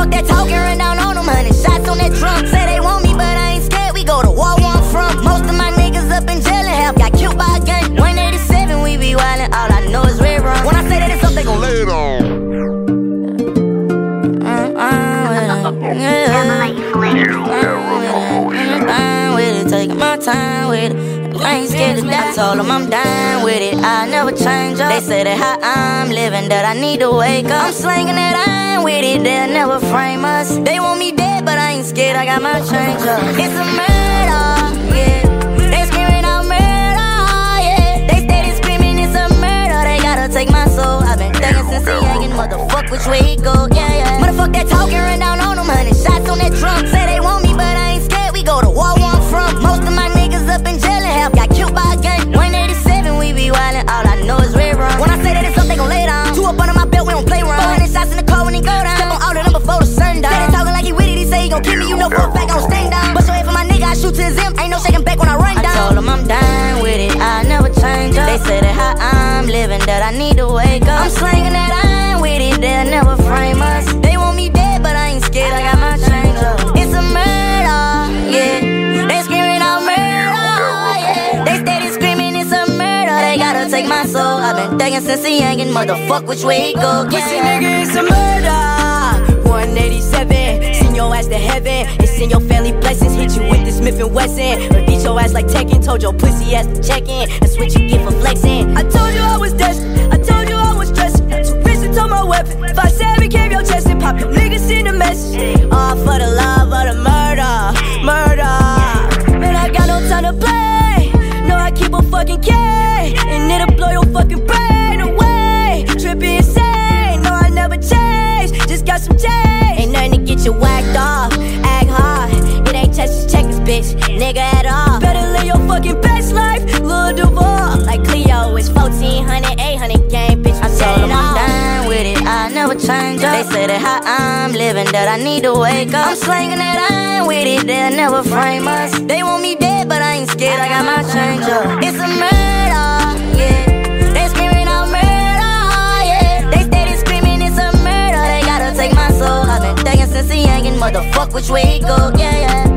Motherfuck that talking, run down on them, honey. Shots on that trunk. Say they want me, but I ain't scared. We go to war, one front. Most of my niggas up in jail and half got killed by a gun. 187, we be wildin'. All I know is red run. When I say that it's up, they gon' lay it on. Taking my time with it. I ain't scared to die. I told them I'm dying with it. I never change up. They say that how I'm living, that I need to wake up. I'm slinging that iron with it. They'll never frame us. They want me dead, but I ain't scared. I got my change up. It's a murder, yeah. They screaming out murder, yeah. They steady screaming it's a murder. They gotta take my soul. I've been thinking since the youngin', motherfuck which way he go, yeah, yeah. Motherfuck that talking, run down on them, honey. Shots on that trunk. That I need to wake up. I'm slinging that iron with it, they'll never frame us. They want me dead, but I ain't scared, I got my change up. It's a murder, yeah. They screaming out murder, yeah. They steady screaming it's a murder. They gotta take my soul. I've been thinking since the youngin', motherfuck which way it go. Yeah. Pussy nigga, it's a murder. 187, send your ass to heaven. And your family blessings. Hit you with the Smith and Wesson. Or beat your ass like Tekken. Told your pussy ass to check in. That's what you get for flexing. I told you I was desperate. I told you I was. Too rich to told my weapon. If I said your chest and pop your niggas in the message. All for the love of the murder. Murder. Man, I got no time to play. No, I keep a fucking K. And it'll blow your fucking brain away. Tripping insane. No, I never change. Just got some change. Ain't nothing to get you whacked off. It's 1400, 800 game, bitch. I Told them I'm with it, I never change up. They say that how I'm living, that I need to wake up. I'm slinging that iron with it, they'll never frame us. They want me dead, but I ain't scared, I got my change up. It's a murder, yeah. They screaming out murder, yeah. They steady screaming it's a murder. They gotta take my soul. I've been thinking since the youngin', motherfuck which way it go, yeah, yeah.